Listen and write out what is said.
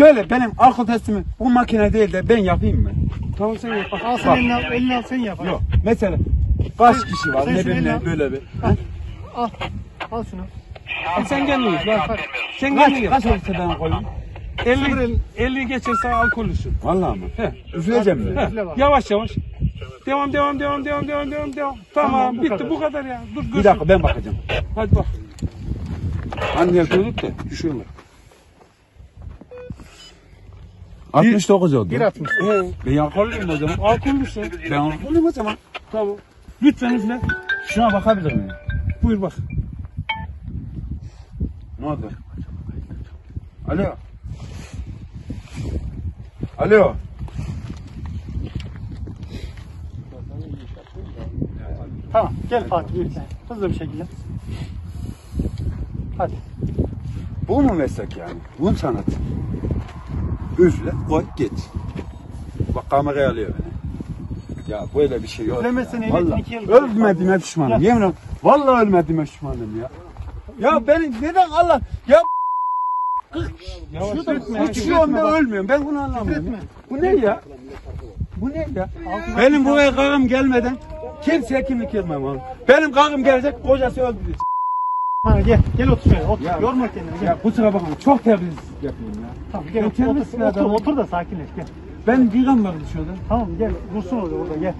Şöyle benim alkol testimi bu makine değil de ben yapayım mı? Tamam sen yap. Al sen Bak. elini al, elini al sen yap. Yok. Mesela kaç kişi var sen ne şunu eline al. benimle böyle bir. Al. Al şunu. Al sen kendin. Lan. Sen Kaç, kendin yap. kaç olursa ben koyayım? 50, 50 geçerse alkollüsün. Vallahi mı? He. Üfleyeceğim mi? Heh, bak. Yavaş yavaş. Devam devam devam devam devam devam devam. Tamam, Tamam, bu bitti kadar. bu kadar ya. Dur Bir görsün. dakika ben bakacağım. Hadi bak. Anne Çocuk da düşüyorlar. 69 oldu. 1.60. He. Ben alkollüyüm o zaman. Alkollüsün. Ben alkollüyüm o zaman. Tamam. Lütfen üfle. Şuna bakabilir miyim? Buyur bak. Ne oldu? Alo. Alo. Tamam gel Fatih üfle. Hızlı bir şekilde. Hadi. Bu mu meslek yani? Bu mu sanat? Üfle, koy, git. Bak kameraya alıyor beni. Ya böyle bir şey yok. Üflemezsen ya. ehliyetin iki yıl- Ölmediğime pişmanım. Yemin ederim. Vallahi ölmediğime pişmanım ya. Ya beni neden Allah ya uçuyorum da ölmüyorum. Ben bunu anlamıyorum. Küfretme. Bu ne ya? Bu ne ya? Benim buraya kakım gelmeden kimseye kimlik girmem abi. Benim kakım gelecek kocası öldürecek. Ha, gel. Gel otur şöyle. Otur. Ya- Yorma kendini. Gel. Ya kusura bakma çok terbiyesiz yapıyorum ya. Tamam gel otur. Otur, otur, otur da sakinleş gel. Ben yıkanmadım şurada. Tamam gel. Dursun orada orada gel.